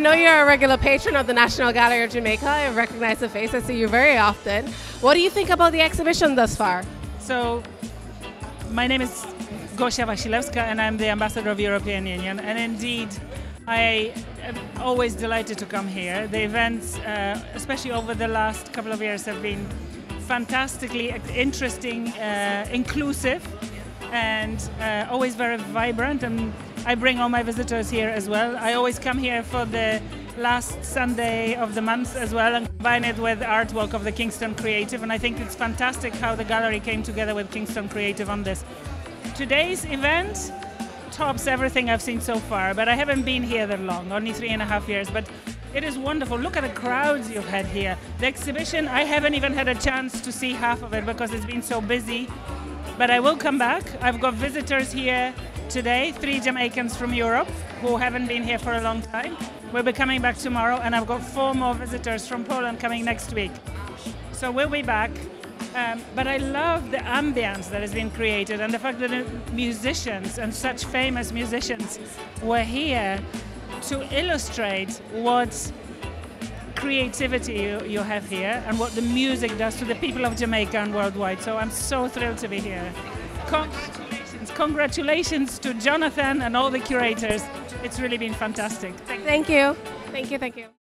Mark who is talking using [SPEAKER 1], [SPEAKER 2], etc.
[SPEAKER 1] know you're a regular patron of the National Gallery of Jamaica. I recognize the face. I see you very often. What do you think about the exhibition thus far?
[SPEAKER 2] So, my name is Gosia Wasilewska, and I'm the ambassador of European Union. And indeed, I am always delighted to come here. The events, uh, especially over the last couple of years, have been fantastically interesting, uh, inclusive, and uh, always very vibrant. And I bring all my visitors here as well. I always come here for the last Sunday of the month as well and combine it with artwork of the Kingston Creative. And I think it's fantastic how the gallery came together with Kingston Creative on this. Today's event tops everything I've seen so far, but I haven't been here that long, only three and a half years. But it is wonderful. Look at the crowds you've had here. The exhibition, I haven't even had a chance to see half of it because it's been so busy. But I will come back. I've got visitors here today, three Jamaicans from Europe who haven't been here for a long time. We'll be coming back tomorrow, and I've got four more visitors from Poland coming next week. So we'll be back. Um, but I love the ambience that has been created and the fact that musicians and such famous musicians were here to illustrate what creativity you, you have here and what the music does to the people of Jamaica and worldwide. So I'm so thrilled to be here. Congratulations, congratulations to Jonathan and all the curators. It's really been fantastic.
[SPEAKER 1] Thank, thank you. Thank you, thank you.